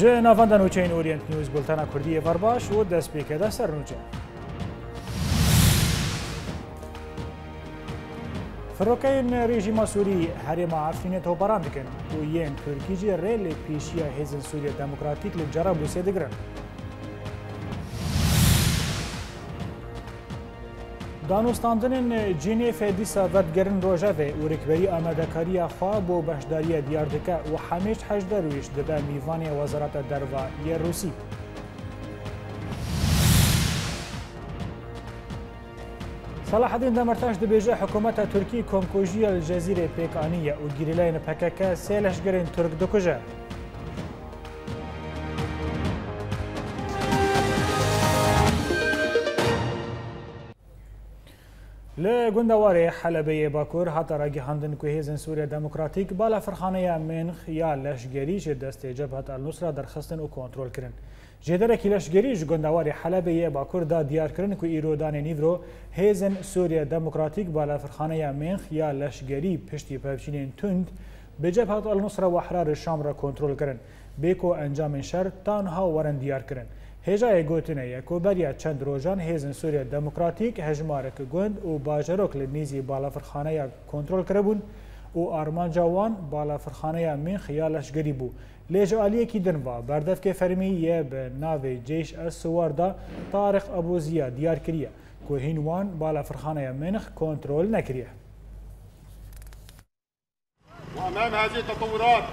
جه ناواندا نوچین اورینت نیوز بولتانا کردی ور باش و دست پیکه ده سر نوچه فروکین رژیم سوری حریم عفرینه تو بران دکن و یین ترکی جی ریل پیشی هیزن سوریه دموکراتیک لجرا بوسیه دگرن Danostandinên cînê dîsa vedigerin rojevê û rêkberiya amadekariya xwe bo beşdariya diyar dike û hemêj hejder û îş dibe mîvanê Wezarata Derva yê Rûsî. Salahedin Demirtaş dibêje hikûmeta Tirkî komkojiya li Cezîrê pêkaniye û gîrîleyên PKK sê leşgerên Tirk dikuje. لگوندوار حلبه باکور حتی را گهاندن که هیزن سوریا دموکراتیک بالا فرخانه منخ یا لشگری جه دست جبهت النصره درخستن و کنترل کرن. جدره که لشگری جه گوندوار حلبه باکور دا دیار کرن که ایرودان نیورو هیزن سوریا دموکراتیک بالا فرخانه منخ یا لشگری پشتی پفشینین تند به جبهت النصره و احرار شام را کنترل کرن. بیکو انجام شر تانها ورن دیار کرن. هێژایە گوتنەیە کۆبەریا چەند ڕۆژان هێزن سووریا دەموکراتیک هەژمارەکە گوند و باژەرۆک لە نیزی بالافرخانەیە کۆنتترۆل کرەبوون و ئارمانجاوان بالافرخانەیە من خیالەشگەری بوو. لێژعالیەکی دنبا بەردەفکە فەرمی یە بە ناوێ جێش ئە سوواردا تارخ ئەبوزیە دیارکریە کو هینوان بالافرخانەیە منخ کۆنتترۆل نەکرە. وأمام هذه التطورات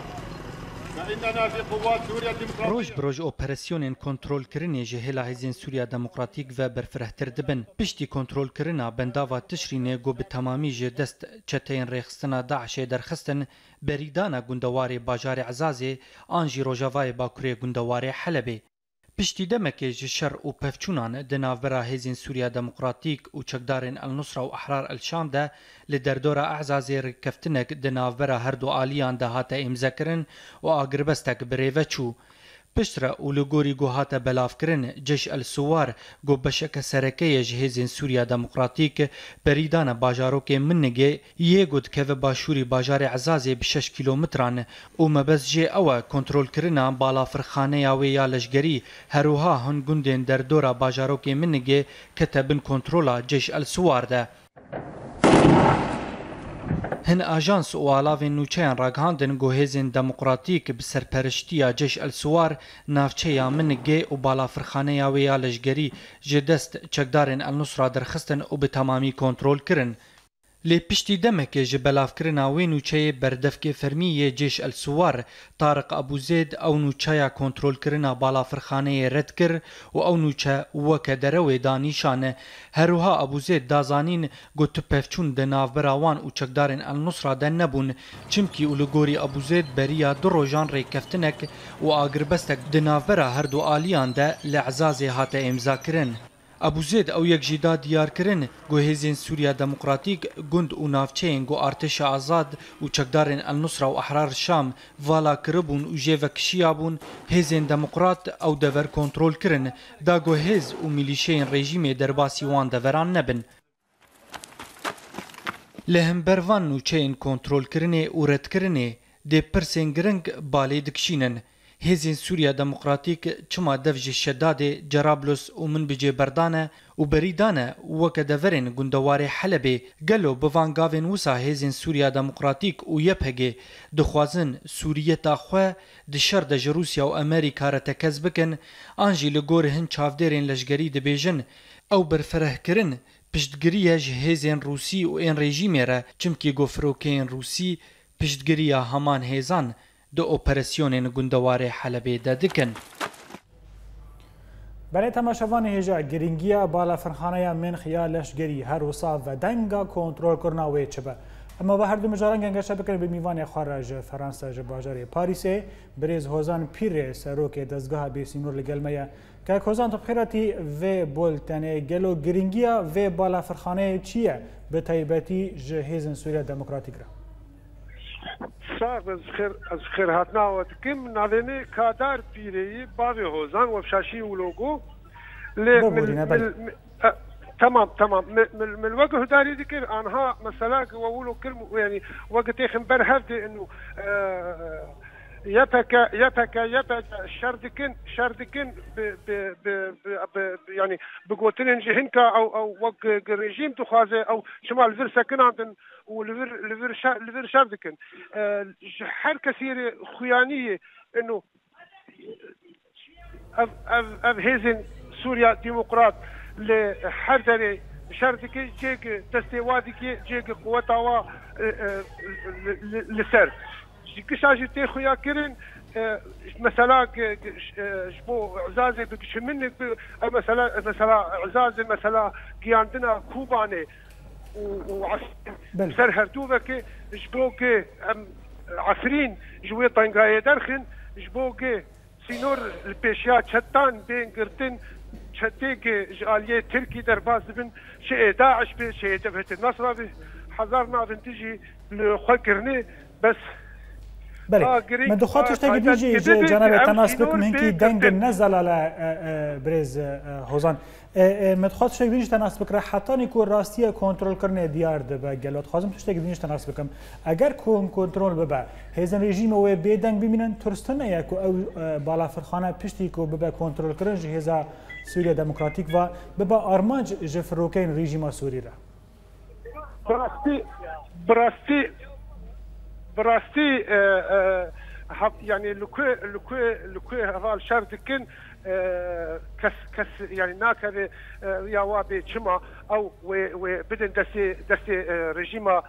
ڕۆژ ڕۆژ ئۆپەرسیۆنێن کۆنتترۆلکردنێ ji هێلا hêzên Sûriya Demokratîk ve berfirehtir dibin. Piştî kôntrolkirina bendava tişrînê got bi temamî ji dest çeteyên rêxistina daişê derxistin berîdana gundewarê bajarê ezazê an jî Rojavayê Bakurê gundewarê Helebê. Piştî demekê e, ji şer û pevçûnan e, di navbera Hêzên Sûriya Demokratîk û çekdarên El-Nusra û Ehrar Elşam de li derdora Ehzazê rêkeftinek di navbera her du aliyan de hate êmzekirin û agirbestek bi rêve çû. Piştre û li gorî guhata belavkirin Ceş el Suwar got beşeke serekeyê ji hêzên Sûriya Demokratîk berîdana bajarokê Minnigê yê got keve başûrî bajarê Ezazê bi 6 kilometran û mebez jê ew e kontrolkirina balafirxaneya wê ya leşgerî heruha hin gundên derdora bajarokê Minnigê kete bin kontrola Ceş el Suwar de. هن آژانس و آلاوین نوچهان راگهاندن گوهیزین دموکراتیک به سرپرشتیا جش السوار نافچه یا منگه و بالافرخانه یا ویا لشگری جدست چکدارن النصرا درخستن و به تمامی کنترول کرن لê piştî demekê ji belavkirina wê nûçeyê berdevkê fermiyê cêş Elsûwar Tariq Ebûzêd ew nûçeya kontrolkirina balafirxaneyê red kir û ew nûçe weke derewê da nîşane. Herûha Ebûzêd dazanîn got tu pevçûn di navbera wan û çekdarên El-Nusra de nebûn, çimkî û li gorî Ebûzêd beriya du rojan rêkeftinek û agirbestek di navbera her du aliyan de li Ezazê hate imzakirin. ئەبوزێت ئەو یەکژیدا دیارکردن گوهێزین سووریا دموکراتیک گوند و ناوچەیەن گۆ ئارتشە ئازاد و چەکدارێن ئەلنووسرا و ئەحرار شام ڤالا کربوون و ژێڤە کشییا بوون هێزێن دەموکرات ئەو دەڤەر کۆنتترۆلکردن دا گۆهێز و میلیشەیەن ڕێژیمێ دەرباسی وان دەڤەران نەبن. لە هەمبەروان نوچەین کۆنتترۆلکردنێ و ڕێتکردنێ دێ پرسێن گرنگ بالێ دکشینن. هزین سوریا دموکراتیک چما دفج شداد جرابلس او من بجه بردانه او بریدانه وک دورن گوندوار حلب گلو بوانگاوین وسا هزین سوریا دموکراتیک او یپگه دخوازن سوریه تا خو د شر د روسیا او امریکا را تکذبکن انجیل گور هن چاودرین لشگری د بیژن او برفره کرن پشتگریه جهزین روسی او ان رژیمه را چمکی گفروکین روسی پشتگریه همان هزان د ئۆپەرسیۆنێن گوندەوارێ حەلەبێدا دکەن. برای تماشاوان هجا گرنگیا بالا فرخانه منخیا لشگری هر وسا و دنگا کنترل کرنا وی چبه اما به هر دو مجاران گنگا شب بکنه به میوان خارج فرانسا جه باجار پاریسه بریز هوزان پیر سروک دزگاه بیسینور لگلمه که هوزان تبخیراتی و بولتنه گلو گرنگیا و بالا فرخانه چیه به طیبتی جهیزن سوریا دموکراتیک را ساق زخر زخر هاتنا وتكم نادني كادار بيري بابي هوزان وفشاشي ولوغو اه، تمام تمام من الوجه داري ذكر انها مثلا وولو كلمه يعني وقت يخنبر هذه انه آه يتك يتك يتك شردكن شردكن ب ب ب ب يعني بقوتين هنكا او او وق ريجيم تخازي او شمال فير سكن عندن ولفر لفير شا شردكن حر آه، كثير خيانيه انه اف اف اف هيزن سوريا ديمقراط لحردري شردكي جيك تستيوادكي جيك قوتها آه، آه، لسرد كيش اجي تاخذ يا كرن مثلا شبو عزازي بكش منك مثلا مثلا عزازي مثلا كي عندنا كوباني وعسر هردوبك جبوك عفرين جوي طنقاية درخن جبوك سينور البيشيا تشتان بين قرتن تشتيك جالية تركي درباز بن شيء داعش بن شيء دفهت النصر حذرنا بنتجي لخوكرني بس بله من دو خاطش تاگه بیجی جناب تماس بکم هنکی دنگ نزلاله برز هوزان من خاطش تاگه بیجی تناس بکره حتی نیکو راستی کنترل کرنه دیار ده به گلات خوازم توش تاگه بیجی تناس بکم اگر کم کنترل ببه هیزن رژیم اوی بیدنگ ببینن ترستن یکو او بالا فرخانه پشتی که ببه کنترل کرن جهیزه سوریا دموکراتیک و ببه آرمانج جفروکین رژیم سوری را براستی براستی براستی يعني لكوي لكوي لكوي هذا الشهر دكن كس كس يعني ناكر يا وابي شما او وبدن دسي دسي رجيما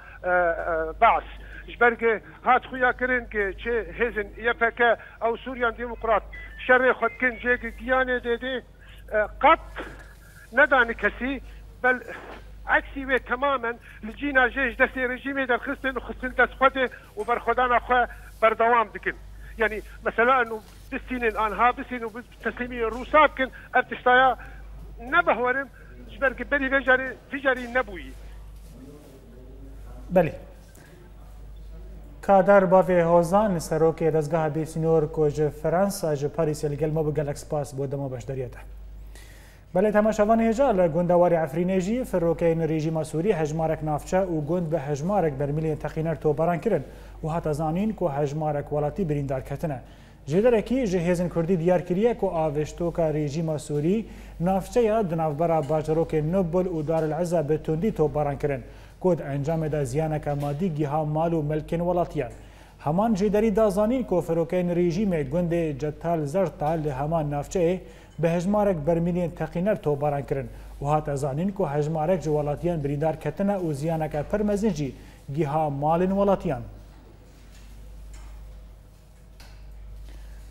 بعث جبرگه هات خویا کرن که چه هزن یپکه او سوریان دموکرات شر خود کن جه گیانه دیده قط ندانی کسی بل عكسي وی تماما لجینا جیش دستی رژیمی در خسن و خستن دست خوده و بر خودان بردوام دكن يعني مثلا انه بسينين انها بسين وتسليمي الروسا بكن ارتشتايا نبهورم جبر كبري فجري فجري نبوي بلي کادر باوی هوزان سروک دستگاه بیسینور کج فرانسه ج پاریس لگل مو بگل ما بودم بشدریته بله تماشاوان هجا لگندوار عفرینه جی فروکین رژیم سوری هجمارک نافچه و گند به هجمارک بر ملی تقینر توباران کرن و حتی زانین که هجمارک ولاتی بریندار کتنه جدرکی جهیزن کردی دیار کریه که آوشتو که رژیم سوری نافچه یا دنافبرا باجروک نبل و دار العزه به تندی توباران کرن کود انجام دا زیانک مادی گیها مال و ملکن ولاتیان همان جدری دازانین که فروکین رژیم گند جتال زرد تال همان نافچه به هجمارک برمیلین تقینر توباران کرن و هات ازانین که هجمارک جوالاتیان بریدار کتنه و زیانک پرمزین جی گیها مالین ولاتیان.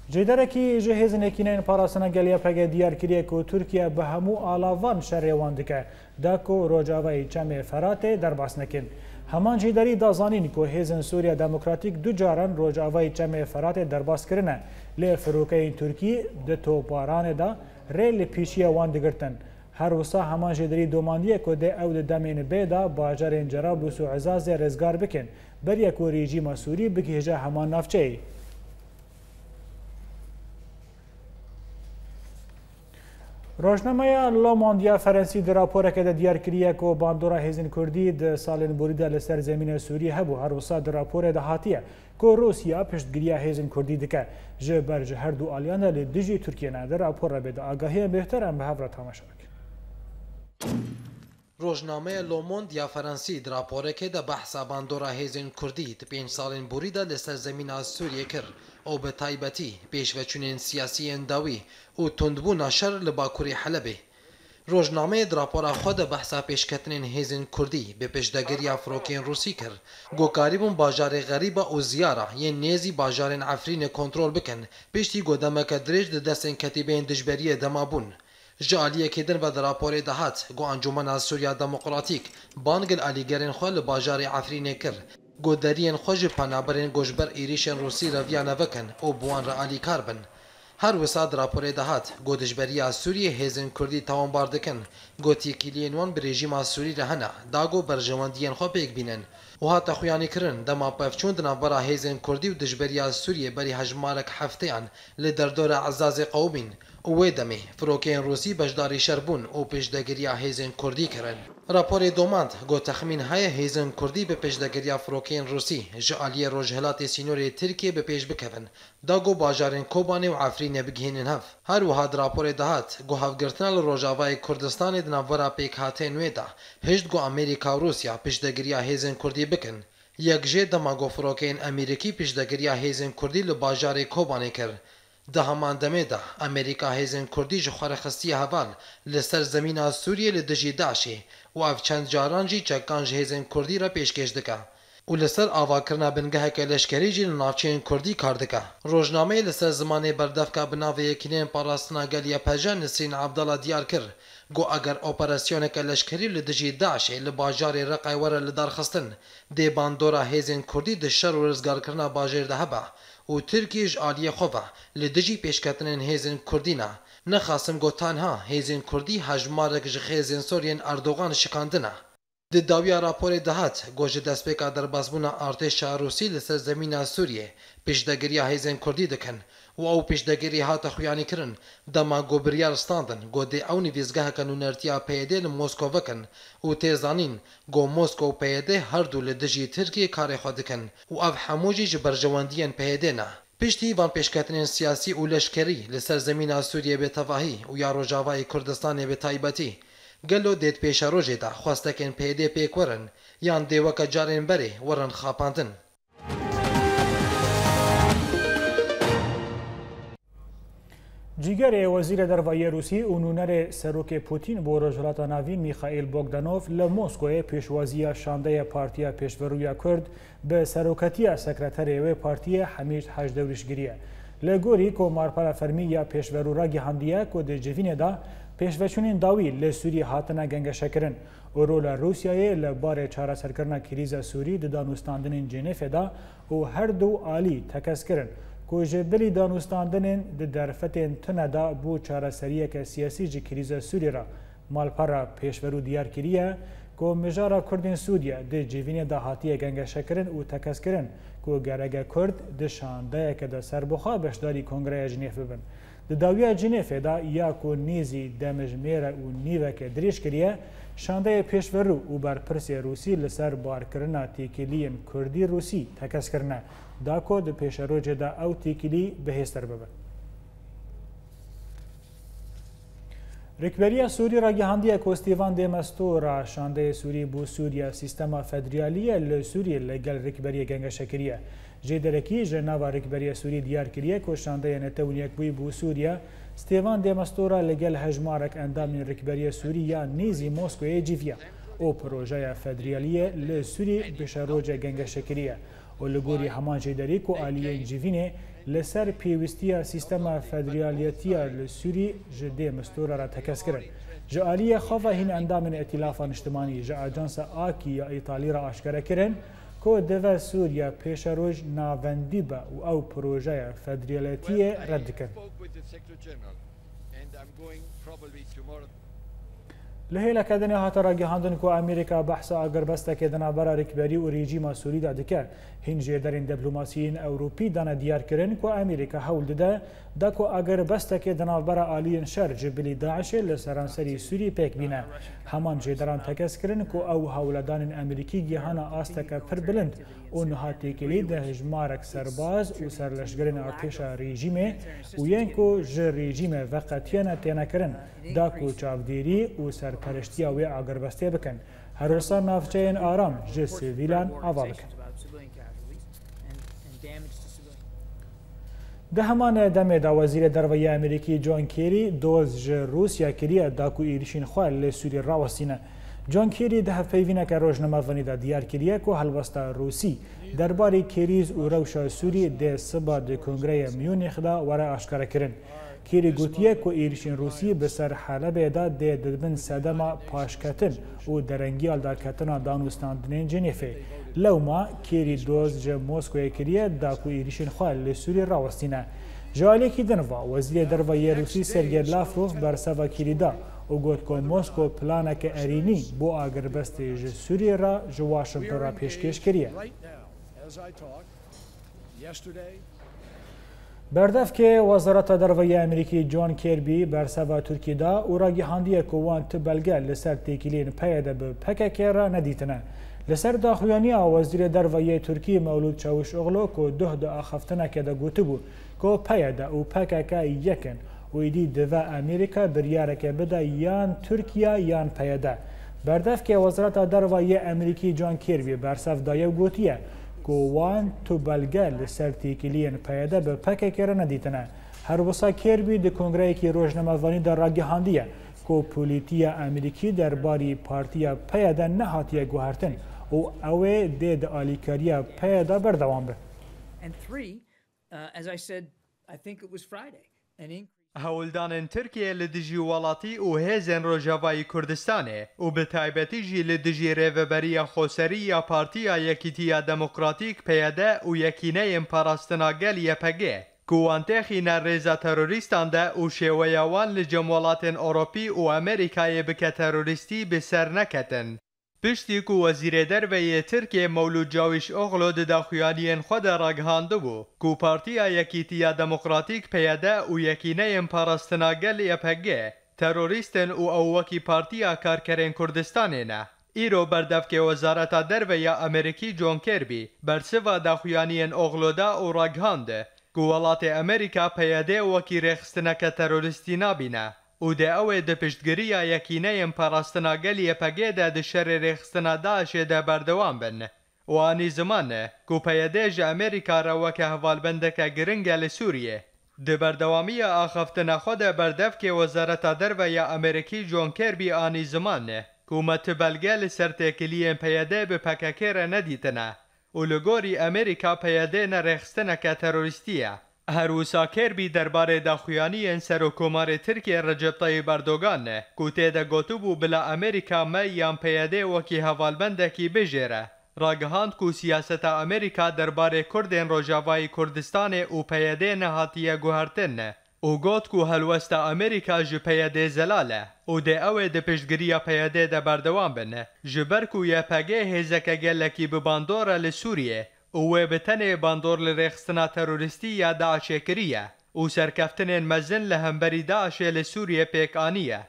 جدرکی جهیز نکینین پاراسنا گلیا پگ دیار کریه کو ترکیه به همو آلاوان شریوان دکه دا کو روجاوی چم فراته در باس نکن. همان جی داری دازانین که هیزن سوریا دموکراتیک دو جاران روجاوای جمع فرات درباس کرنه لی فروکه ترکی ده توپاران دا ری لی پیشی وان دگرتن هر وسا همان جی داری دوماندیه که ده او ده دمین بیدا باجر انجراب و سو عزاز رزگار بکن بر یکو ریجیم سوری بکیجه همان نافچه ای ڕۆژنامەیە لۆمۆندیا فەرەنسی دراپۆرەکەدا دیارکریەک و باندۆرە هێزن کوردی ساڵێن بریدا لەسەر زمینە سووری هەبوو هەروسا دراپۆرێدا هاتیە کۆ رووسیا پشتگریە هێزن کوردی دکە ژێ بەرج هەردوو ئالیانە لێ دژی تورکیەنە دراپۆرە بێدا ئاگاهەیە بهتەرە بە هەورە تامەشەکە ڕۆژنامەیە لۆمۆند یا فەەنسی دراپۆرەکەی دە بە حساباندۆرا هێزن کوردیت پێنج ساڵین بوریدا لەسەر زمینە سووریە کرد ئەو بە تایبەتی پێشوەچونێن سیاسی ئەنداوی و تندبوو ناشەر لە باکووری حەلبێ ڕۆژنامەیە دراپۆرا خۆدە بەحسا پێشکەتنین هێزن کوردی بە پێشدەگەریا فڕۆکین رووسی کرد گۆکاری بوون باژارێ غەریبە ئەو زیارە یەن نێزی باژارێن ئەفرینە کۆنتترۆل بکەن پێشتی گۆدەمەکە درێژ دە دەستێن کەتیبێن دژبەریە دەما بوون. جا علیه کدن و در راپور دهات گو انجمن از سوریا دموکراتیک بانگل علیگرین خواه لباجار عفرین کر گو درین خوش پنابرین گوشبر ایریشن روسی رویانه وکن او بوان را علی کار بن هر وساد راپور دهات گو دجبری از سوریه هیزن کردی توان باردکن گو تیکیلین وان به رژیم از سوری رهنه داگو برجواندین خواه پیک بینن و هات خویانی کرن دما پفچون دنا برا هیزن کردی و دجبری از سوریه بری هجمارک هفته ان لدردور عزاز قومین وê demê firokeyên Rûsî beşdarî şerbûn û pêşdegiriya hêzên Kurdî kirin. Raporê domand got texmîn heye hêzên Kurdî bi pêşdegiriya firokeyên Rûsî ji aliyê Rojhilatê Sînorê Tirkiye bi pêş bikevin. Da got bajarên Kobanê û Efrînê bigihînin hev. Her wiha di raporê dahat got hevgirtina li Rojavayê Kurdistanê di navbera pêkhatên wê da hişt got Amerîka û Rûsya pêşdegiriya hêzên Kurdî bikin. Yekjê dema got firokeyên Amerîkî pêşdegiriya hêzên Kurdî li bajarê Kobanê kir. ده هەماندەمێ دا ئەمریکا هێزن کوردی ji خۆرەخستی هەبان li ser zemîna Sûriye li dijî daşê û ev çend caran jî çekan ji hêzên Kurdî re pêşkêş dike. û li ser avakirina bingeheke leşkerî jî li navçeyên Kurdî kar dike. Rojnameyê li ser zimanê berdevka binavê yekînên parastina geliya peje Nisrîn Abdala diyar kir. Got eger operasyoneke leşkerî li dijî daşê li bajarê reqey were li darxistin, dê bandora hêzên Kurdî di şer û rizgarkirina bajêr de hebe. و ترکیش آلیه خوبه لدجی پیشکتنن هیزن کردینا نخواستم گوتان ها هیزن کردی هجمارک جخیزن سورین اردوغان شکاندنه د داویا راپور دهات گوژ دستپیکا دربازبونا ارتشا روسی لسر زمینا سوریه پیشدگیری هیزن کردی دکن و ئەو پێشدەگەری هاتە خویانیکردن دەما گۆبریار ستاندن گۆدێ ئەو نوێزگەهەکە نونەرتیا پێدێ لە مۆسکۆڤەکەن و تێزانین گۆ مۆسکۆ و پێدێ هەردوو لە دژی ترکی کارێخوا دکەن و ئەف هەمووجی ji بەرژەوەندیان پێدێنە پشتی وان پێشکەتنین سیاسی و لەشکری لەسەر زمینە سووریە بێتەواهی و یا ڕۆژاوای کوردستانێ بێ تایبەتی گەلۆ دێت پێشە ڕۆژێدا خواستەکەن پێدێ پێکوەرن یان دێوەکە جارێن بەرێ وەرن خاپاندن جیگر وزیر دروایی روسی اونونر سروک پوتین و رجلت ناوین میخائیل بوگدانوف لموسکوی پیشوازی شانده پارتیا پیشوروی کرد به سروکتی سکرتر و پارتیا حمید هجدورشگریه. لگوری کمار پرفرمی یا پیشورو را گهاندیه که در جوینه دا پیشوچونین داوی لسوری هاتنه گنگ شکرن و رول روسیای لبار چاره سرکرنا کریز سوری ددانوستاندن جنیف دا و هر دو عالی تکس کرن. کو جدلی دانوستاندنین د درفتین تنه دا بو چاره سریه که سیاسی جی کریزه سوری را مالپارا پیشورو دیار کریه کو مجارا کردین سوریه د جیوین دا هاتیه گنگه شکرن و تکس کرن کو گرگه کرد د شانده که دا سربخوا بشداری کنگره جنیف ببن د داویا جنیف دا یا کو نیزی دمج میره و نیوه که دریش کریه شانده پیشورو و برپرسی روسی لسر بار کرنا تیکیلین کردی روسی تکس کرنه دا کو د پیشرو جدا او تیکلی بهستر ببن رکبریه سوری را گهاندیه که استیوان دیمستو را شانده سوری بو سوریا سیستما فدرالیه لسوری لگل رکبریه گنگ شکریه جدرکی جناوا رکبریه سوری دیار کریه که شانده نتونیک بوی بو سوریا استیوان دیمستو را لگل هجمارک اندام رکبریه سوری یا نیزی موسکوی جیویه او پروژه فدرالیه لسوری بشروج گنگ شکریه و لگوری همان جیدری که آلیه جیوینه لسر پیوستی سیستم فدرالیتی لسوری جده مستور را تکس کرد. جالیه خواه هین اندام اعتلاف اجتماعی جا آجانس آکی یا ایتالی را آشکره کرن که دو سوریا پیش روش ناوندی با و او پروژه فدرالیتی رد کرد. لە هێلەکەدنێ هاتەرا کو آمریکا بحث اگر بسته بەستەکێدنا برای رکبری و ریجیم ریجیما سووریدا در این ژێدەرین اروپی دانه دیار کردن کو آمریکا هەول داده دکو اگر بسته که دنابر آلین شر جبلی داعش لسرانسری سوری پیک بینه همان جدران تکس کرن که او هولدان امریکی گیهان آستکه پر بلند و نهاتی کلی ده هجمارک سرباز و سرلشگرن آتیش ریجیمه و یین که جر ریجیمه وقتیانه تینه کرن داکو چاودیری و سرپرشتی و اگر بسته بکن هر وسان نافچه آرام جه سیویلان آوا بکن دەهمانە دەمێدا وەزیرە دەرەوەی ئەمریکی جۆن کێری دۆز ژە رووسیا کریە داکو ئیریشین خوار لێ سووری ڕاوەستینە. جۆن کێری دەهفەیینەکە ڕۆژنەمەڤنیدا دیارکرە و هەلوەستا رووسی دەرباری کێریز و ڕەوشە سووری دێ سبا د کنگرەیە میونیخدا وەرە ئاشکارەکردن. کێری گوتیە و ئیریشین رووسی بەسەر حالە بێدا دێ دەبن سەدەما پاشکەتن و دەرەنگی ئالداکەتنە دانوستان دنێن جنێفێ. لەوما کێری درۆز جە مۆسکۆی کردە داکو ئیریشن خوار لە سووری ڕاوەستینە ژالێکی دنوا وەزیە دەرە یەروسی سەرگەر لافرۆف بەرسەڤ کیریدا و گوتکۆن مۆسکۆ پلانەکە ئەرینی بۆ ئاگربەستی ژە سووریێرا ژە واشنگتۆرا پێشکێش کردە. As I talked yesterday, بەردەف کێ وەزارەتە دەرەوەی ئەمریکی جۆن کربی بەرسەڤ تورکیدا ئوراگیهاندیە کۆوان ت بەلگە لەسەر تێکیلێن پەیەدە بە پەکەکێرە نەدیتنە. لەسەر داخوێنیا وەزیرە دەرەوەیە تورکی مەولود چاوش ئۆغلۆ و دهدا ئاخفتنەکە دەگوت بوو کۆ پەیەدا و پەکەکە یەکن ویدی دڤە ئەمریکا بریارەکە بدا یان تورکیا یان پەیەدا. بەردەفکێ وەزارەتە دەرەوەیە ئەمریکی جۆن کربی بەرسەف دایە گوتیە. گۆوان توبەلگە لە سەرتێکیلێن پەیەدە بە پەکێکێرە نەدیتنە هەر وەسا کێربی دە کۆنگرایەکی ڕۆژنەمەزانی دەڕاگەهاندیە کۆپولیتیە ئەمریکی دەرباری پارتیە پەیەدە نەهاتیە گوهرتن و ئەوێ دێ دە ئالیکاریە پەیەدا بەردەوام بێت. And three, uh, as I said, I think it was Friday. And in- هولدان ترکیه لدجی ولاتی و هزن رجوای کردستانه و به تایبتی جی لدجی بری خوصری یا پارتی یا یکی تیا دموقراتیک پیاده و یکی نیم پرستناگل یا پگه گوان تیخی نرزا تروریستان ده و شویوان لجمولات اروپی و امریکای بکه تروریستی بسر نکتن پشتی کو وزیر دەربەیە ترکی مولود جاویش ئۆغلۆ دداخویانیان خۆدا ڕگەهاندە بوو کو پارتیا یەکیتیا دەموکراتیک پێیادە و یەکینەیەم پاراستناگەل یەپەگێ تەرۆریستن و ئەو وەکی پارتیا کارکەرێن کوردستانێنە ئیرۆ بەردەفکێ وەزارەتا یا ئەمریکی جون کربی بەرسڤ او ئۆغلۆدا و ڕگەهاندە امریکا ئەمریکا وکی وەکی ڕێخستنەکە تروریستی نابینە او د اوی د پښتدګری یا یقینایم پراستناګلې پګې د د شر ريښتنا ده شه د بردوام بن و اني زمانه کو په دې امریکا را وکه فال بنده کګرنګه لسوریه د بردوامی اخفته نه خو د بردف کې وزارت اداره و یا امریکای جون کربی اني زمانه حکومت بلګل سرته کلیه په به پککر کېره نه دی تنه امریکا په دې نه ريښتنه کټرورستيیا هەروسا کربی دەربارەی داخویانی ئەن انسر و کۆماری ترکیە ڕەجەبتایی بەردۆگانێ کوتێ دەگوتو بوو بلە ئەمریکا مە یان پەیادێ وەکی هەواڵبندێکی بژێرە ڕاگەهاند و سیاسەتە ئەمریکا دەربارەی کوردێن ڕۆژاوایی کوردستانێ و پەیەدێ نەهاتیە گوهرتنە و گوت و هەلوەستە ئەمریکا ji پەیەدێ زلاله او دێ ئەوێ دە پشتگریە پیاده دە بردوان بنە جبر کو یه پگه هزکه گەلەکی بباندۆرە لسوریه لسوریه û wê bi tenê bandor li rêxistina terorîstî ya Daişê kiriye û serkeftinên mezin li hemberî Daişê li Sûriye pêkaniye.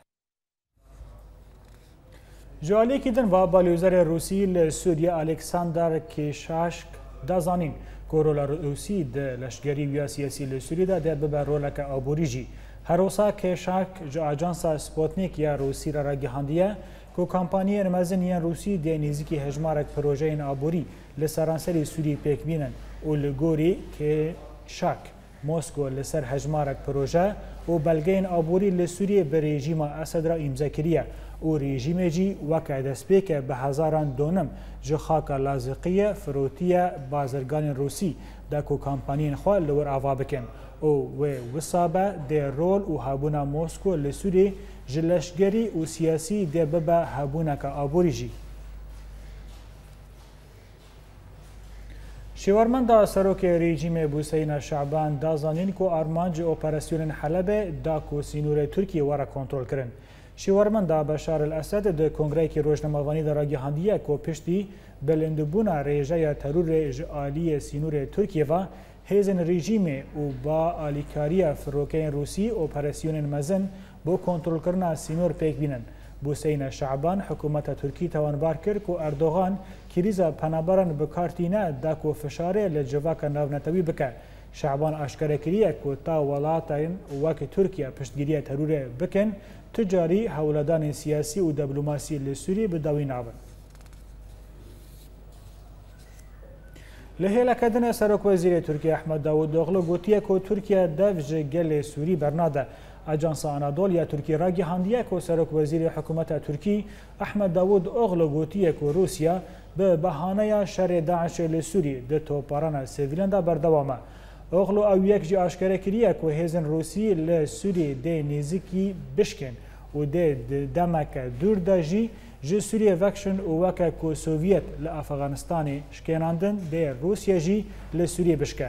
Jalekî din va balyozerê Rûsî li Sûriye Aleksandar Kêşaşk دەزانین کۆرۆلا رووسی لەشگەری ویا سیەسی لە سوریدا دە ببە ڕۆلەکە ئابوریژی هەرۆسا کێشاک جە ئاجانسا سپۆتنێک یا رووسی رەگەهاندیە کو کمپانیە نمەزنیان رووسی دێنیزیکی هەژمارێک پرۆژەین ئابووری لە سەرانسەری سووری پێکبینن و لە گۆری کێشاک مۆسکۆ لەسەر هەژمارێک پرۆژە و بەلگەین ئابووری لە سووریە بە ڕێژیمە ئەسەدرا ئیمزەکریە و ڕێژیمێجی وەکە دەستپێکە بە هەزاران دۆنم ji xaka laziqiye firotiye bazirganên Rûsî de ku kampaniyên xwa li wir ava bikin û wê wisa be dê rol û hebûna Moskw li Sûrê جلشگری و سیاسی دی ببه هبونک آبوری جی. شوارمند سروک رژیم بوسین شعبان دا زانین کو ارمانج اپراسیون حلب دا کو سینور ترکیه ورا کنترل کرن شوارمند بشار الاسد د کنگره کی روزنامه‌وانی در راگهاندیه کو پشتی بلندبون رژه ترور عالی سینور ترکیه و هیزن رژیم او با الیکاری فروکین روسی اپراسیون مزن بۆ کۆنتترلکردنا سینۆر پێک بینن بوسینە شعبان حکوومەتە تورکی تاوانبار کرد و ئەردۆغان کریزە پەنابەرن بکارتینە داکۆ فشارێ لە جەواکە ناونەتەوی بکە. شعبان ئاشکرەکریە کۆ تا وڵاتین وەکە تورکیا پشتگیریە هەرورێ بکەن تجاری هەوڵەدانی سیاسی و دەبلوماسی لە سووری بەداوی نابن. لە هێلەکەدنە سەرۆکۆ زیرە تورکیا ئەحمەدا و دۆغڵە گوتیە کۆ تورکیا دەڤژە گەلێ سووری بەرنادە ئەجانسا ئەنادۆلیا تورکی ڕاگەهاندیە کۆ سەرۆک وەزیری حکوومەتە تورکی ئەحمە داود ئۆغلە گوتیە و رووسیا بە بەهانەیە شەرێ داعشێ لە سووری دە تۆپارانە سڤیلندا بەردەوامە. ئۆغلو ئەو یەکجی ئاشکرە کریە کۆ هێزن رووسی لە سووری دێ نێزیکی بشکن و دێ دەمەکە دووردەژی ji Sûriye vekşin û weke ku Sovyet li Efxanistanê şkênandin dê Rusyajî li Sûriye bişke.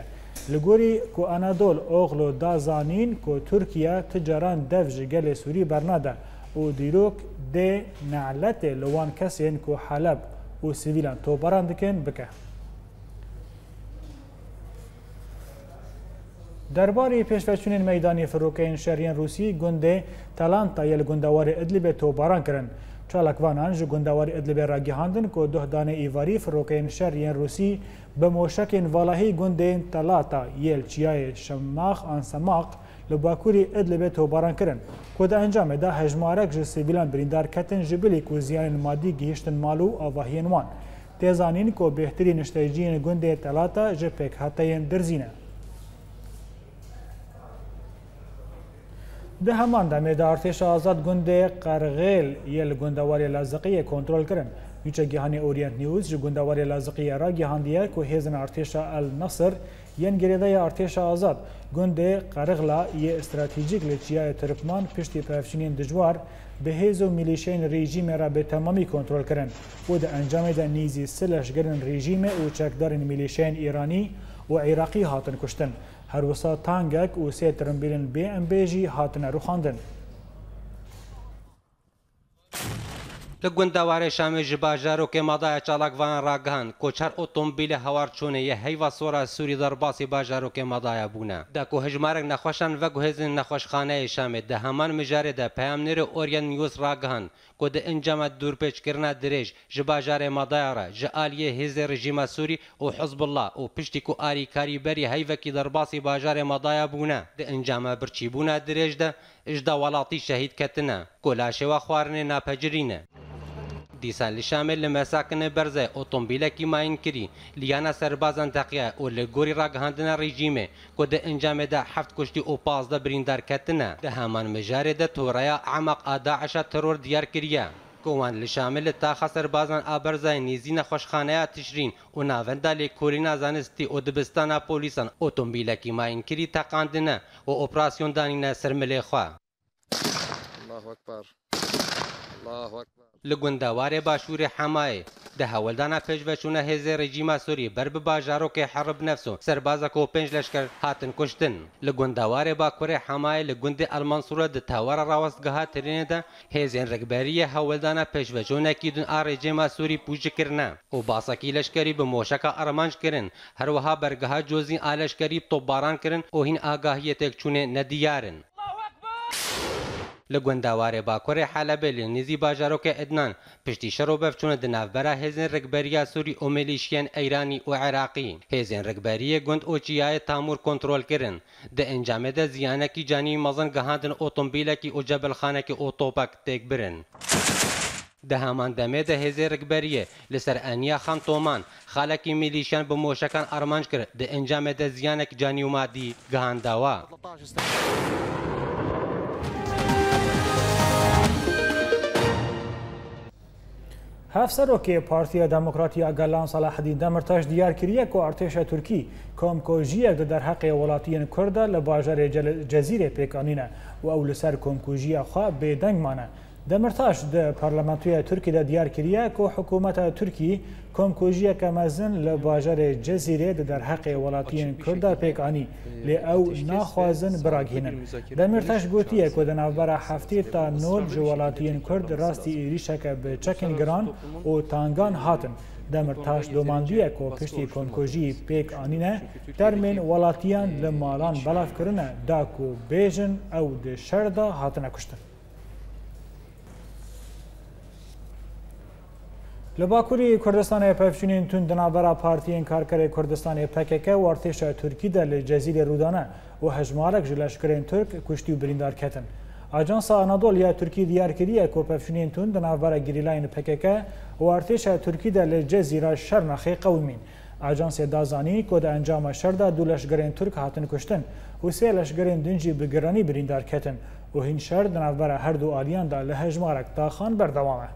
لگوری کو انادول اوغلو دا زانین کو ترکیه تجاران دفج گل سوری برناده او دیروک ده نعلت لوان کسین کو حلب او سیویلان تو براندکن بکه درباره پیشفشونین میدانی فروکین شریان روسی گنده تالانتا یل گندوار ادلب تو بران کرن چالک وانان جو گندواری ادلب را گیهاندن کو دهدان ایواری فروکین شریان روسی به موشکین والاهی گندین تلاتا یل چیای شماخ آن سماق لباکوری ادلب توباران کرن کو ده انجام ده هجمارک جو سیویلان بریندار کتن جبلی کو زیان مادی گیشتن مالو آواهین وان تیزانین کو بهترین اشتیجین گنده تلاتا جپک حتین درزینه ده همان دمه ده ارتش آزاد گنده قرغیل یل گندواری لازقی کنترل کرن یوچه گیهان اورینت نیوز جو گندواری لازقی را گیهاندیه که هیزن ارتش النصر ین گریده ارتش آزاد گنده قرغلا یه استراتیجیک لچیه ترکمان پشتی پفشینین دجوار به هیز و میلیشین رژیم را به تمامی کنترل کرن و ده انجام ده نیزی سلشگرن رژیم و چکدارن میلیشین ایرانی و عراقی هاتن کشتن هر وسا تانگک û sê tirimbîrên BMB jî hatine rûxandin. Li gundawarê Şamê ji bajarokê madaya çalakvan ragihan koçer otomobîlê hewarçûnê yê heyva sora Sûrî derbasî bajarokê madaya bûne. De ku hejmarek nexweşan ve guhêzên nexweşxaneyê Şamê di heman mijarê de peyamnerê Orient News ragihan. کو د انجام دور پیچ کرنا درج ج بازار مدار ج الیه هز رژیم سوری او حزب الله او پشت کو آری کاری بری هیو کی درباسی بازار مدایا بونه د انجام برچی بونه درج ده اجدا ولاتی شهید کتنه کولا شوا خوارنه ناپجرینه دیسا لە شامل لە مەساکنە بەرزە ئۆتۆمبیلێکی ماین کری لیانە سەربازان تەقیە و لە گۆری ڕاگەهاندنە ڕژیمێ کۆ دە ئەنجامێدا هەفت کوشتی و پازدە بریندارکەتنە لە هەمان مژارێدە تۆڕەیە ئاماق ئاداعشە تەرۆر دیار کریە. کۆوان لە شامل تا خەسەر بازان ئابەرزای نێزیینە خۆشخانەیە تشرین و ناوەندا لێ کۆری نازانستی ئۆ دبستانە پۆلیسان ئۆتۆمبیلەکی ماینکری تەقااندنە و ئۆپراسیۆندانینە سەرمەلێخوا. الله أكبر الله أكبر لە گوندەوارێ باشووری حەمایە دە هەوەدانا پێشڤەچوونە هێزێ ڕێجیما سووری بەر بە باژارۆکی حەرب نەفسۆ سەربازە کۆ پێنج لەشکەر هاتن کوشتن لە گونداوارێ باکوڕێ حەمایە لە گوندی ئەلمانسوورە دە تاوارە ڕاوەستگەها ترێنێدا هێزیان ڕێکبەریە هەوەدانە پێشڤەچوونێکی دون ئاڕێجێما سووری پوجکردە و باسەکی لەشکری بە مۆشەکە ئەرمانج کردن هەروەها بەرگەها جۆزی ئالەشکری تۆباران کردن ئۆهین ئاگاهیەتێک چوونێ نەدیارن لە گونداوارێ باکۆڕێ حالەبێ لە نزی باژارۆکە ئەدنان پشتی شەڕۆ بەفچونە دناوبەرە هێزن ڕگبەریا سووری ئۆمەلیشیان ئەیرانی و عێراقی هێزن ڕگبەریە گوند ئۆچیایە تامور کۆنتترۆلکردن دە ئەنجامەدە زیانەکی جانی مەزن گەهاندن ئۆتۆمبیلێکی ئۆجەبلخانێکی ئۆتۆپەک تێک برن. دەهامان دەمێدە هێزێ ڕگبەریە لەسەر ئەنیا خان تۆمان خاڵکی میلیشان بە مۆشەکان ئارمانج کرد دە ئەنجامەدە زیانێک جانی ومادی گەهانداوە. هف سروکی پارتیا دموکراتیا گلان صلاح الدین دمرتاش دیار کریه که ارتش ترکی کمکوژیک در حق ولاتیان کرده لباجر جزیره پیکانینه و اول سر کمکوژی خواه بدنگ مانه دەمرتاش دە پارلەمانتویە تورکیدا دیارکرە کۆ حکوومەتە تورکی کۆمکۆژیەکە مەزن لە باژارێ جەزیرێ دە دەرحەقی وڵاتیان کوردا پێکانی لێ ئەو ناخوازن براگهێنن دەمرتاش گوتیە کۆ دەناوبەرە هەفتیر تا نۆل ژ وڵاتیان کورد ڕاستی ئێریشەکە بە چەکن گران و تانگان هاتن. دەمرتاش دۆماندویە کۆ پشتی کۆنکۆژی پێک ئاینە دەرمێن وڵاتیان لە ماڵان بەلافکردنە داک و بێژن ئەو دە شەردا هاتنە کوشتن. Li Bakurê Kurdistanê pevçûnên tund di navbera Partiyên Karkerê Kurdistanê PKK û artêşa Tirkî de li Cezîrê Rûdane û hejmarek ji leşkerên Türk kuştî û birîndar ketin. Ajansa Anadoluya Tirkî diyar kiriye ku pevçûnên tund di navbera girîlayên PKK û artêşa Tirkî de li Cezîra Şernaxê qewimîn. Ajansê da zanî ku di encama şer de du leşgerên Türk hatin kuştin û sê leşgerên din jî bi giranî birîndar ketin û hîn şer di navbera her du aliyan de li hejmarek daxan berdewam e.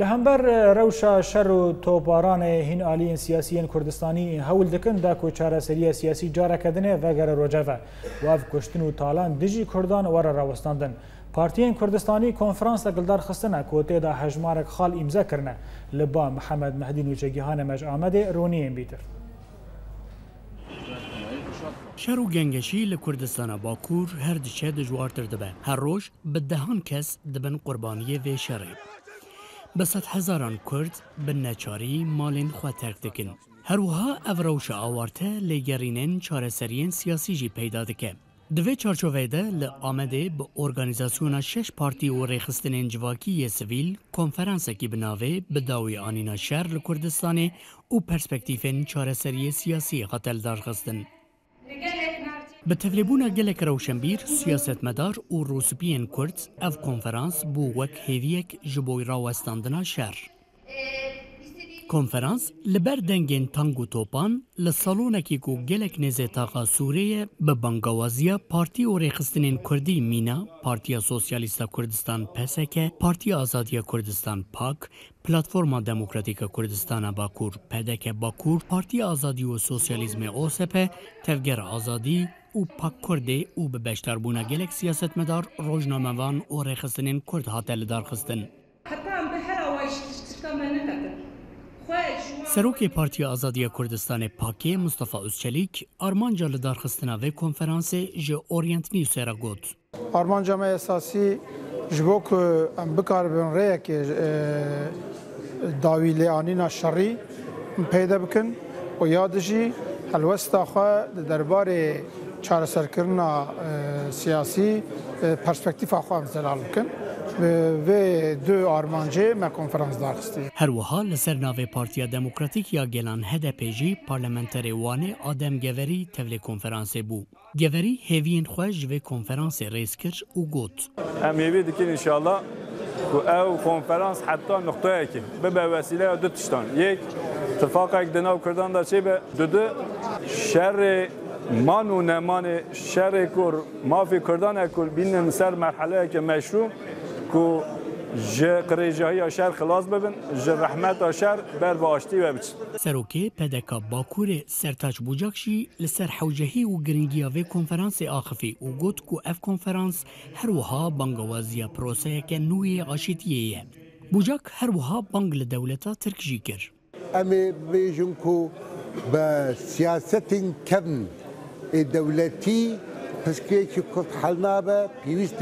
لە هەمبەر ڕەوشە شەر و تۆپارانە هین عالیین سیاسیین کوردستانی هەول دکن دا کۆ چارەسەریە سیاسی جارەکەدنێ ڤگەرە ڕۆژەڤە واف کوشتن و تالان دژی کوردان وەرە ڕاوەستاندن. پارتیین کوردستانی کۆنفرانسە گلدار خستنە کۆتێدا هەژمارێک خاڵ ئیمزەکردە لە با محەممەد مەدین و جێگیهانە مەژ ئامەدێ ڕۆنیین بیتر. شەر و گەنگەشی لە کوردستانە باکوور هەر دچێ دژوارتر دەبێت هەر ڕۆژ بە دەهان کەس دەبن قوربانیە وێ شەڕێ. بە سەد هزاران کورد بنەچاری مالین خوا تەرک دکن. هەروها ئەڤڕەوشە ئاوارتە لێگەڕینێن چارەسەریەن سیاسیژی پەیدا دکە. دوێ چارچۆڤێدە لە ئامەدێ بە ئۆرگانیزاسیۆنا شش پارتی و ڕێخستنێن جوواکیە سڤیل کۆنفەرانسێکی بناوێ بەداوی ئانینا شەر لە کوردستانی و پەرسپەکتیفێن چارەسەریە سیاسی خەتەلدارخستن. بە تەفلێبوونا گەلێک ڕەوشەمبیر سیاستمەدار و ڕووسپیان کورد ئەف کۆنفرانس بوو وەک هێویەک ji بۆی ڕاوەستاندنا شەر. کنفرانس لبر دنگین تانگ و توپان لسالونکی کو گلک نزه تاقا سوریه به بانگوازیا پارتی و ریخستنین کردی مینا، پارتیا سوسیالیستا کردستان پسکه، پارتی آزادیا کردستان پاک، پلاتفورما دموکراتیک کردستان باکور پدک باکور، پارتی آزادی و سوسیالیزم اوسپه، تفگر آزادی، û pakkurdê û bi beşdarbûna gelek siyasetmedar rojnamevان û rêxistinên Kurd hate li darxistin. Serokê Partiya Azadiya Kurdistanê Pakê Mustafa Özçelik armanca li darxistina vê konferansê ji Orient News ra got. Armanca me esasî ji bo ku e, em bikaribin rêyekê e, dawî lêanîna şerî peyde bikin û ya dijî helwesta xwe di derbarê çareserkirina e, siyasî perspektîfa xwe em zelal bikin. وی دو آرمانجه ما کنفرانس داخستی هەروەها لەسەر ناوێ پارتیا دموکراتیک یا گەلان هەدەپێژی پارلەمەنتەرێ وانێ ئادەم گەڤری تەولێ کنفرانسێ بوو گەڤری هێویین خوۆش ji vê konferansê rêz kir û got. Em êvê dikin inşallah ku ew konferans heta noxtayekê bibe vesîleya du tiştan. Yek tifaqek di nav Kurdan da çêbe dudu şerê man û nemanê şerê kur mafê Kurdan e kur bînim ser merheleyeke meşru کو جه قره جهی شهر خلاص ببن جه رحمت شهر بر و آشتی و بچ سروکی پدکا باکور سرتاج بوجاکشی لسر حوجهی و گرینگیا و کنفرانس آخفی و گوت کو اف کنفرانس هر وها بانگوازیا پروسه که نوی آشتیه بوجاک هر وها بانگ لدولتا ترکجی کر امی بیجن کو با سیاست کم دولتی پسکی که کرد حل نابه پیوست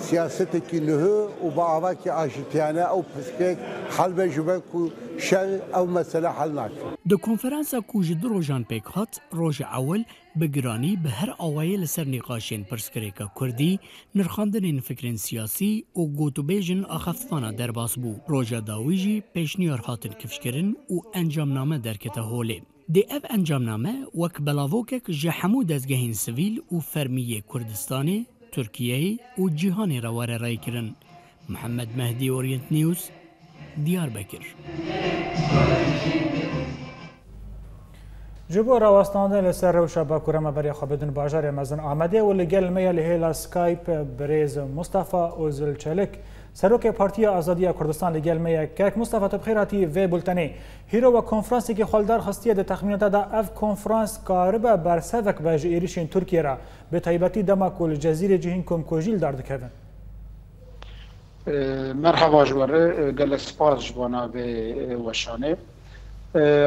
سیاست کی نه و با آوا که آشتیانه او پسکی حل به جبه کو شر او مسئله حل نکرد د کنفرانسا کوج دروژان پک هات روز اول به گرانی به هر آوای لسر نقاشین پرسکریکا کردی نرخاندن فکرین سیاسی او گوتوبیجن اخفتانا درباس بو روژا داویجی پیشنیار هاتن کفشکرن و انجامنامه درکته هولی دی اف انجامنامه وک بلاوکک جه همو دزگهین سویل و فرمیه کردستان، ترکیه و جهان رواره رای کرن. محمد مهدی اورینت نیوز، دیار بکر. جبو راوستانه لسر رو شبه کرم بری خوابدن باجار مزن آمده و لگل میل هیلا سکایپ بریز مصطفى اوزل چلک سروک پارتیا آزادی کردستان لگل می یک مصطفی تبخیراتی و بلتنی هیرو و کنفرانسی که خالدار خستی ده تخمینات ده اف کنفرانس کاربه بر سوک بج ایریشین ترکیه را به طیبتی دما کل جزیره جهین کم کوجیل دارد کردن مرحبا جواره گل سپاس جوانا به وشانه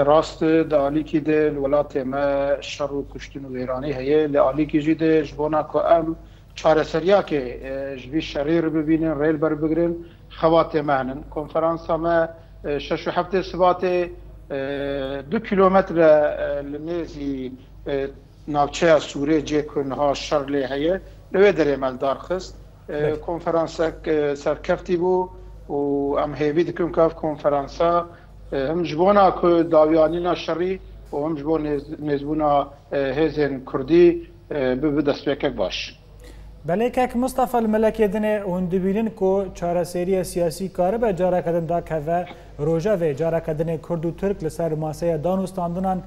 راست د عالی کې د ولات ما شر او کشتن ویرانی هي له عالی کې جې د جوانا کو ام سریا که جوی شریر ببینن ریل بر بگرن خەواتێ مانن کنفرانس ما شش هفته سبات دو کیلومتر لە ناوچه ناوچەیە سوورێ شر شەر لێ نوی لەوێ دەرێمەلدار خست بله. کنفرانس سرکفتی بو و ام هیوی دکم کاف کنفرانس هم ji که که داویانی و هم ji نزبونا هزین کردی به bi باش. بلکه مصطفی الملکی دنه هندبیلین کو چاره سری سیاسی کار به جاره کدن دا که روژه و جاره کدن کرد و ترک لسر ماسه دانوستاندنان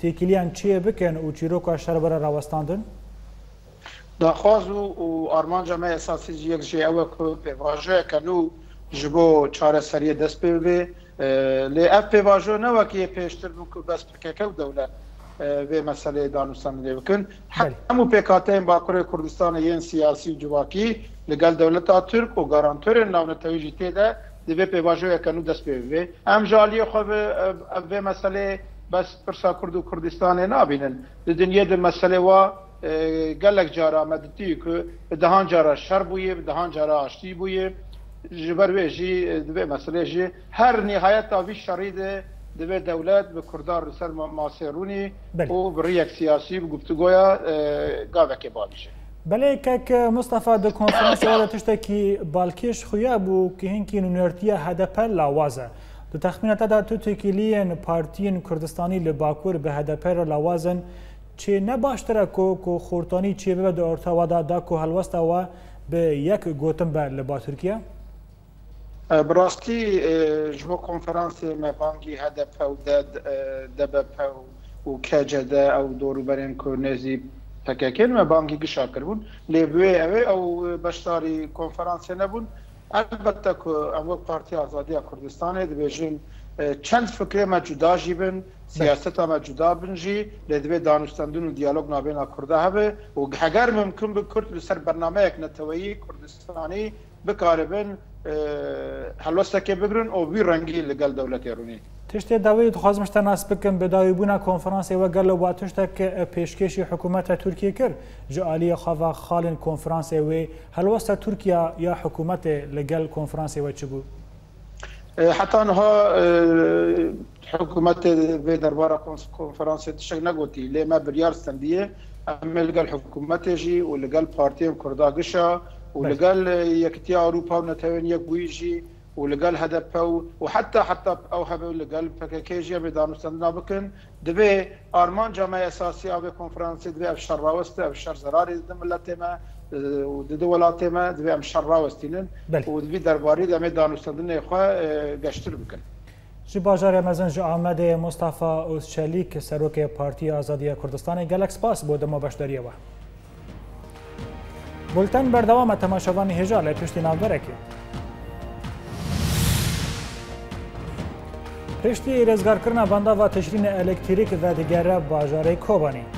تیکیلیان چیه بکن و چی رو که شربر راوستاندن؟ دا خواز و آرمان جمعه اساسی یک جی اوه که پیواجه کنو جبو چاره سری دست بیوه لی اف پیواجه نوکی پیشتر بکو بس پککو دولت به مسئله دانستان دی وکن همو پکاتین با کور کردستان یین سیاسی جواکی لګل دولت ترک او ګارانټور نونتوی جته ده د وی په واژو کنو دست په وی هم جالی خو به مسئله بس پرسا کرد و کردستان نه بینن د دنیا د مسئله وا گلک جارا مدتی که دهان جارا شر بویه دهان جارا آشتی بویه جبر وی جی د مسئله جی هر نهایت تا وی شرید دوی دولت به کردار سر ماسرونی و بر یک سیاسی و گفتگویا گاوکی باشه بله که مصطفى د کنفرانس اوله تشته کی بالکش خویا بو که هنکی نونرتیه هدف لوازه د تخمینات د تو تکیلین پارتین کردستانی لباکور به هدف را لوازن چه نه باشتره کو کو خورتانی چه به د ارتوا دا کو حلوسته و به یک گوتم به لبا ترکیه براستی جوه کنفرانس مبانگی هدف او داد دب او کجدا او دورو برین کو نزی تککن مبانگی گشا کربون لیبوی او او بشتاری کنفرانس نبون البته که امو پارتی آزادی کردستان دبیجن چند فکر ما جدا جیبن سیاست ما جدا بنجی لدوی دانشتندون و دیالوگ نابینا کرده هبه و اگر ممکن به کرد لسر برنامه یک نتوایی کردستانی بکاربن هەلۆستەکێ بگرن ئەو بی ڕەنگی لەگەڵ دەولەتێڕونی تشتێ داوای دخوازمشتە ناس بکەم بەداویبوونا کۆنفرانسی وەگەر لە وا تشتێک پێشکێشی حکوومەتە تورکیە کرد جعالیە خاوا خاڵن کۆنفرانسی وێ هەلوەستە تورکیا یا حکوومەتێ لەگەل کۆنفرانسی وە چ بوو حتانها حکوومەت بێ دەربارە کۆنفرانسی تشک نەگوتی لێمە بریار سندیە ئەمە لەگەل حکوومەتێژی و لەگەل پارتیم کورداگشە و ولقال يكتيا اوروبا ونتاوين يكويجي ولقال هذا باو وحتى حتى او هبو لقال فكاكيجيا بدار مستندنا بكن دبي ارمان جامعه اساسيه او كونفرنس دبي افشر راوست افشر زراري دم ملتما د دولت ما دبي افشر راوستینن و دبي درباري دمه دانوستندنه خو گشتر بکن جی باجار مزن جو آمد مصطفی اوسچلی که سروک پارتی آزادی کردستان گلکس پاس بود ما بشدریه و بولتن بەردەوامە تەماشەوانی هێژا لای پشتی رزگار کرنا بنده و تشرین الکتریک و دیگره باژارەی کوبانی.